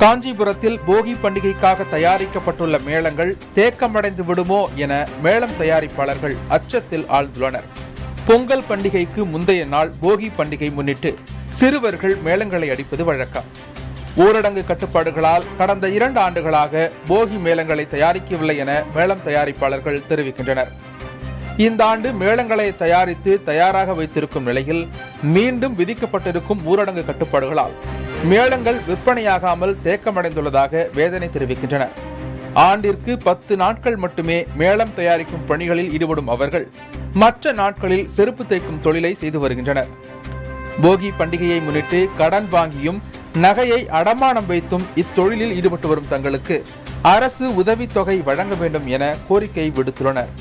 காஞ்சிபுரத்தில் போகி பண்டிகைக்காக தயாரிக்கப்பட்டுள்ள மேளங்கள் தேக்கமடைந்து விடுமோ என மேளம் தயாரிப்பாளர்கள் அச்சத்தில் ஆழ்ந்துள்ளனர். பொங்கல் பண்டிகைக்கு முந்தைய நாள் போகி பண்டிகை முன்னிட்டு சிறுவர்கள் மேளங்களை அடிப்பது வழக்கம். ஊரடங்கு கட்டுப்பாடுகளால் கடந்த இரண்டு ஆண்டுகளாக போகி மேளங்களை தயாரிக்கவில்லை என மேளம் தயாரிப்பாளர்கள் தெரிவிக்கின்றனர். இந்த ஆண்டு மேளங்களை தயாரித்து தயாராக வைத்திருக்கும் நிலையில் மீண்டும் விதிக்கப்பட்டிருக்கும் ஊரடங்கு கட்டுப்பாடுகளால் மேளங்கள் விற்பனையாகாமல் தேக்கமடைந்துள்ளதாக வேதனை தெரிவிக்கின்றனர் ஆண்டிற்கு பத்து நாட்கள் மட்டுமே மேளம் தயாரிக்கும் பணிகளில் ஈடுபடும் அவர்கள் மற்ற நாட்களில் செருப்பு தைக்கும் தொழிலை செய்து வருகின்றனர். போகி பண்டிகையை முன்னிட்டு கடன் வாங்கியும் நகையை அடமானம் வைத்தும் இத்தொழிலில் ஈடுபட்டு வரும் தங்களுக்கு அரசு உதவித்தொகை வழங்க வேண்டும் என கோரிக்கை விடுத்துள்ளனர்.